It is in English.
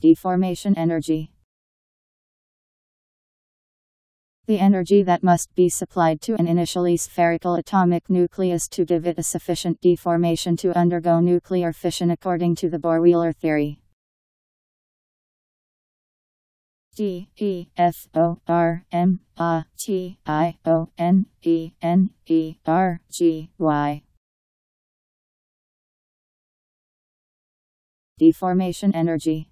Deformation energy. The energy that must be supplied to an initially spherical atomic nucleus to give it a sufficient deformation to undergo nuclear fission according to the Bohr-Wheeler theory. D E F O R M A T I O N E N E R G Y Deformation energy